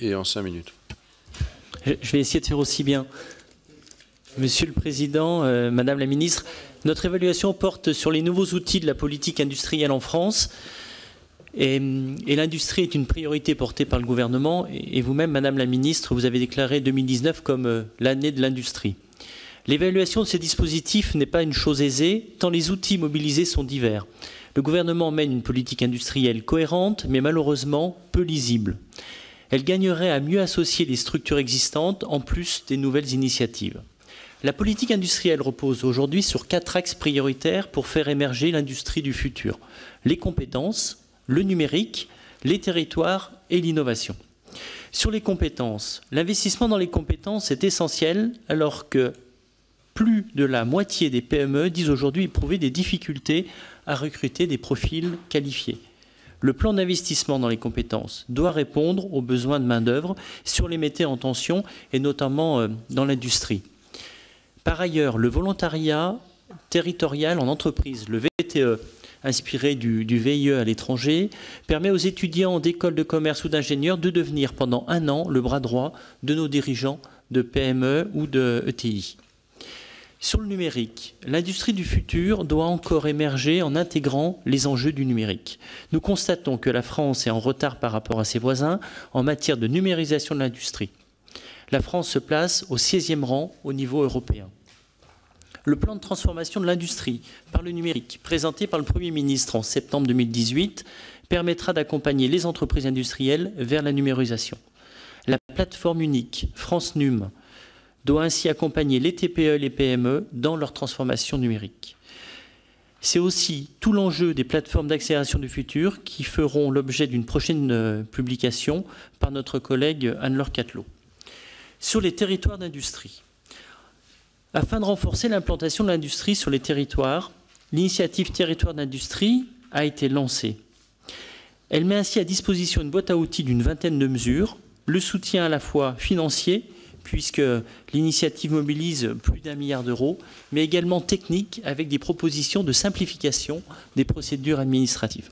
Et en cinq minutes. Je vais essayer de faire aussi bien. Monsieur le Président, euh, Madame la Ministre, notre évaluation porte sur les nouveaux outils de la politique industrielle en France. Et, l'industrie est une priorité portée par le gouvernement. Et, vous-même, Madame la Ministre, vous avez déclaré 2019 comme euh, l'année de l'industrie. L'évaluation de ces dispositifs n'est pas une chose aisée, tant les outils mobilisés sont divers. Le gouvernement mène une politique industrielle cohérente, mais malheureusement peu lisible. Elle gagnerait à mieux associer les structures existantes en plus des nouvelles initiatives. La politique industrielle repose aujourd'hui sur quatre axes prioritaires pour faire émerger l'industrie du futur. Les compétences, le numérique, les territoires et l'innovation. Sur les compétences, l'investissement dans les compétences est essentiel alors que plus de la moitié des PME disent aujourd'hui éprouver des difficultés à recruter des profils qualifiés. Le plan d'investissement dans les compétences doit répondre aux besoins de main-d'œuvre sur les métiers en tension et notamment euh, dans l'industrie. Par ailleurs, le volontariat territorial en entreprise, le VTE, inspiré du, VIE à l'étranger, permet aux étudiants d'écoles de commerce ou d'ingénieurs de devenir pendant un an le bras droit de nos dirigeants de PME ou de ETI. Sur le numérique, l'industrie du futur doit encore émerger en intégrant les enjeux du numérique. Nous constatons que la France est en retard par rapport à ses voisins en matière de numérisation de l'industrie. La France se place au 16e rang au niveau européen. Le plan de transformation de l'industrie par le numérique, présenté par le Premier ministre en septembre 2018, permettra d'accompagner les entreprises industrielles vers la numérisation. La plateforme unique France Num doit ainsi accompagner les TPE et les PME dans leur transformation numérique. C'est aussi tout l'enjeu des plateformes d'accélération du futur qui feront l'objet d'une prochaine euh, publication par notre collègue Anne-Laure Catelot. Sur les territoires d'industrie. Afin de renforcer l'implantation de l'industrie sur les territoires, l'initiative Territoire d'industrie a été lancée. Elle met ainsi à disposition une boîte à outils d'une vingtaine de mesures, le soutien à la fois financier puisque l'initiative mobilise plus d'un milliard d'euros, mais également technique avec des propositions de simplification des procédures administratives.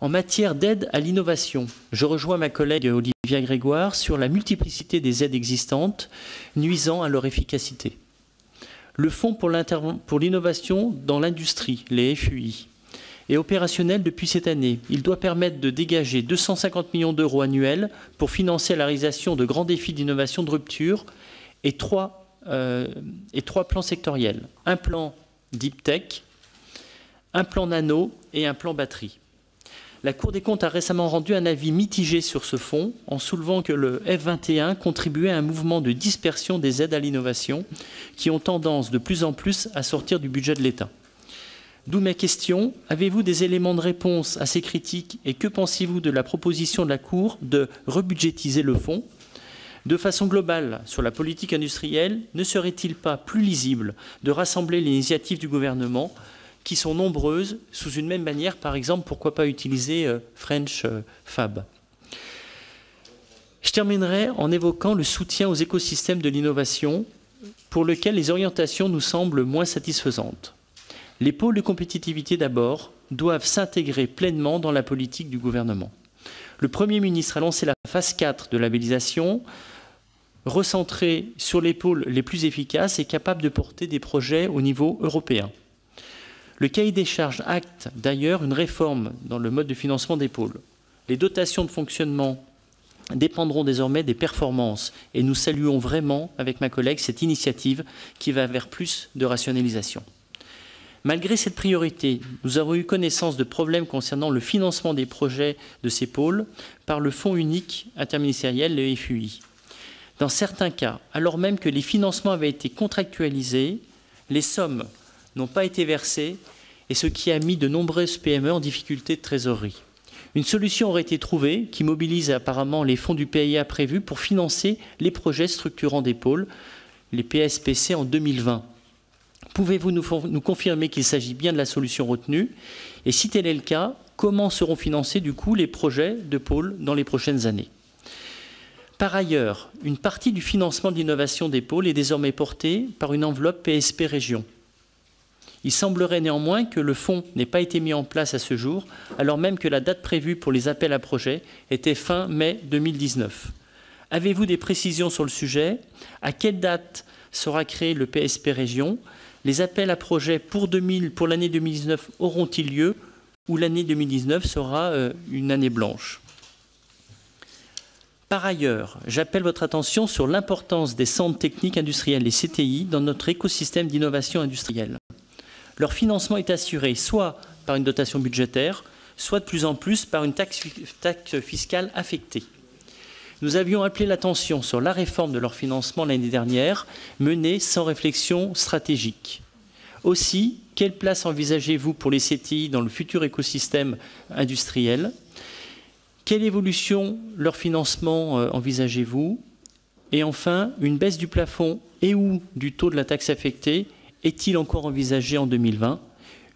En matière d'aide à l'innovation, je rejoins ma collègue Olivia Grégoire sur la multiplicité des aides existantes nuisant à leur efficacité. Le Fonds pour l'innovation dans l'industrie, les FUI, est opérationnel depuis cette année. Il doit permettre de dégager 250 millions d'euros annuels pour financer la réalisation de grands défis d'innovation de rupture et trois, euh, et trois plans sectoriels. Un plan Deep Tech, un plan nano et un plan batterie. La Cour des comptes a récemment rendu un avis mitigé sur ce fonds en soulevant que le F21 contribuait à un mouvement de dispersion des aides à l'innovation qui ont tendance de plus en plus à sortir du budget de l'État. D'où ma question, avez-vous des éléments de réponse à ces critiques et que pensez-vous de la proposition de la Cour de rebudgétiser le fonds? De façon globale, sur la politique industrielle, ne serait-il pas plus lisible de rassembler les initiatives du gouvernement qui sont nombreuses sous une même manière Par exemple, pourquoi pas utiliser euh, French euh, Fab? Je terminerai en évoquant le soutien aux écosystèmes de l'innovation pour lequel les orientations nous semblent moins satisfaisantes. Les pôles de compétitivité d'abord doivent s'intégrer pleinement dans la politique du gouvernement. Le Premier ministre a lancé la phase 4 de labellisation, recentrée sur les pôles les plus efficaces et capables de porter des projets au niveau européen. Le cahier des charges acte d'ailleurs une réforme dans le mode de financement des pôles. Les dotations de fonctionnement dépendront désormais des performances et nous saluons vraiment avec ma collègue cette initiative qui va vers plus de rationalisation. Malgré cette priorité, nous avons eu connaissance de problèmes concernant le financement des projets de ces pôles par le Fonds unique interministériel, le FUI. Dans certains cas, alors même que les financements avaient été contractualisés, les sommes n'ont pas été versées et ce qui a mis de nombreuses PME en difficulté de trésorerie. Une solution aurait été trouvée qui mobilise apparemment les fonds du PIA prévus pour financer les projets structurants des pôles, les PSPC en 2020. Pouvez-vous nous, confirmer qu'il s'agit bien de la solution retenue? Et si tel est le cas, comment seront financés du coup les projets de pôle dans les prochaines années? Par ailleurs, une partie du financement de l'innovation des pôles est désormais portée par une enveloppe PSP région. Il semblerait néanmoins que le fonds n'ait pas été mis en place à ce jour, alors même que la date prévue pour les appels à projets était fin mai 2019. Avez-vous des précisions sur le sujet? À quelle date sera créé le PSP Région? Les appels à projets pour, pour l'année 2019 auront-ils lieu ou l'année 2019 sera euh, une année blanche? Par ailleurs, j'appelle votre attention sur l'importance des centres techniques industriels, les CTI, dans notre écosystème d'innovation industrielle. Leur financement est assuré soit par une dotation budgétaire, soit de plus en plus par une taxe, fiscale affectée. Nous avions appelé l'attention sur la réforme de leur financement l'année dernière, menée sans réflexion stratégique. Aussi, quelle place envisagez-vous pour les CTI dans le futur écosystème industriel? Quelle évolution leur financement euh, envisagez-vous? Et enfin, une baisse du plafond et ou du taux de la taxe affectée est-il encore envisagé en 2020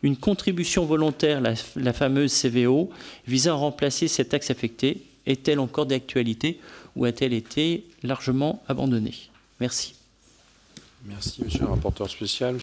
Une contribution volontaire, la, fameuse CVO, visant à remplacer cette taxe affectée, est-elle encore d'actualité ou a-t-elle été largement abandonnée? Merci. Merci, monsieur le rapporteur spécial.